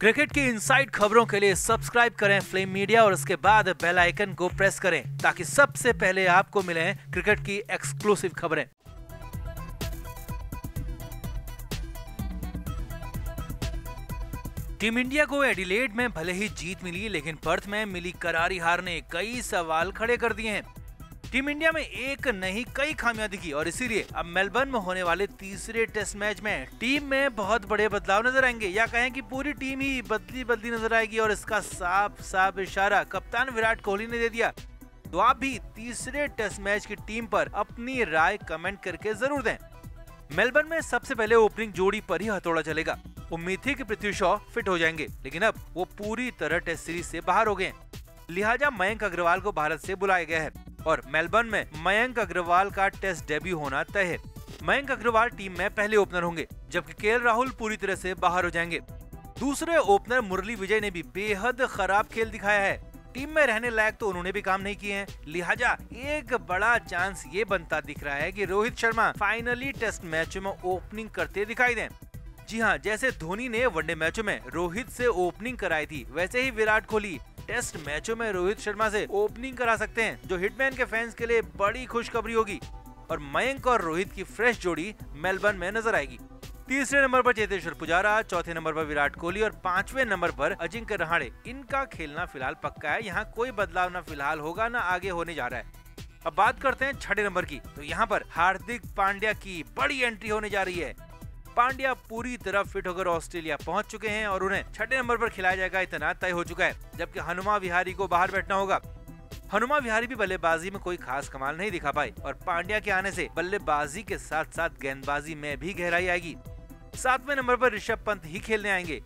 Cricket की inside खबरों के लिए सब्सक्राइब करें फ्लेम मीडिया और उसके बाद बेल आइकन को प्रेस करें ताकि सबसे पहले आपको मिले क्रिकेट की एक्सक्लूसिव खबरें। टीम इंडिया को एडिलेड में भले ही जीत मिली, लेकिन पर्थ में मिली करारी हार ने कई सवाल खड़े कर दिए हैं। टीम इंडिया में एक नहीं, कई खामियाँ दिखी और इसीलिए अब मेलबर्न में होने वाले तीसरे टेस्ट मैच में टीम में बहुत बड़े बदलाव नज़र आएँगे। या कहें कि पूरी टीम ही बदली बदली नज़र आएगी और इसका साफ़ साफ़ इशारा कप्तान विराट कोहली ने दे दिया। तो आप भी तीसरे टेस्ट मैच की टीम पर अपनी राय कमेंट करके ज़रूर दें। मेलबर्न में सबसे पहले ओपनिंग जोड़ी पर ही हथौड़ा चलेगा। उम्मीद थी कि पृथ्वी शॉ फिट हो जाएँगे, लेकिन अब वो पूरी तरह टेस्ट सीरीज़ से बाहर हो गए लिहाजा मयंक अग्रवाल को भारत से बुलाया गया है। और मेलबर्न में मयंक अग्रवाल का टेस्ट डेब्यू होना तय है। मयंक अग्रवाल टीम में पहले ओपनर होंगे, जबकि के राहुल पूरी तरह से बाहर हो जाएँगे। दूसरे ओपनर मुरली विजय ने भी बेहद खराब खेल दिखाया है। टीम में रहने लायक तो उन्होंने भी काम नहीं किए हैं, लिहाजा एक बड़ा चांस ये बनता दिख रहा है कि Rohit Sharma finally test match में ओपनिंग करते दिखाई दें। जी हाँ जैसे धोनी ने वनडे मैचों में रोहित से ओपनिंग कराई थी, वैसे ही विराट कोहली टेस्ट मैचों में रोहित शर्मा से ओपनिंग करा सकते हैं, जो हिटमैन के फैंस के लिए बड़ी खुशखबरी होगी। और मयंक और रोहित की फ्रेश जोड़ी मेलबर्न में नज़र आएगी। तीसरे नंबर पर चेतेश्वर पुजारा, चौथे नंबर पर विराट कोहली और पांचवे नंबर पर अजिंक्य रहाड़े इनका खेलना फ़िलहाल पक्का है, यहाँ कोई बदलाव न फ़िलहाल होगा, न आगे होने जा रहा है। अब बात करते हैं छठे नंबर की तो यहाँ पर हार्दिक पांड्या की बड़ी एंट्री होने जा रही है। पांड्या पूरी तरह फिट होकर ऑस्ट्रेलिया पहुँच चुके हैं और उन्हें छठे नंबर पर खिलाया जाएगा, इतना तय हो चुका है, जबकि हनुमा विहारी को बाहर बैठना होगा। हनुमा विहारी भी बल्लेबाजी में कोई खास कमाल नहीं दिखा पाई और पांड्या के आने से बल्लेबाजी के साथ साथ गेंदबाजी में भी गहराई आएगी। सातवें नंबर पर ऋषभ पंत ही खेलने आएँगे।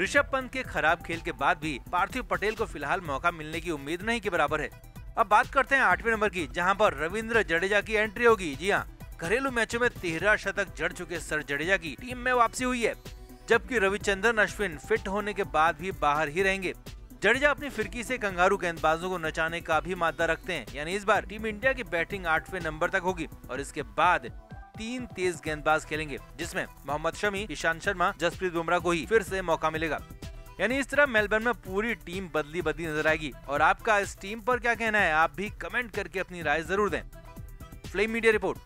ऋषभ पंत के खराब खेल के बाद भी पार्थिव पटेल को फ़िलहाल मौका मिलने की उम्मीद नहीं के बराबर है। अब बात करते हैं आठवें नंबर की, जहाँ पर रविंद्र जडेजा की एंट्री होगी। जी हाँ। घरेलू मैचों में तेरह शतक जड़ चुके सर जडेजा की टीम में वापसी हुई है, जबकि रविचंद्रन अश्विन फिट होने के बाद भी बाहर ही रहेंगे। जडेजा अपनी फिरकी से कंगारू गेंदबाजों को नचाने का भी मादा रखते हैं, यानी इस बार टीम इंडिया की बैटिंग आठवें नंबर तक होगी और इसके बाद तीन तेज गेंदबाज खेलेंगे, जिसमें मोहम्मद शमी, ईशांत शर्मा, जसप्रीत बुमराह को ही फिर से मौका मिलेगा। यानी इस तरह मेलबर्न में पूरी टीम बदली बदली नज़र आएगी। और आपका इस टीम पर क्या कहना है, आप भी कमेंट करके अपनी राय ज़रूर दें। Flame media report.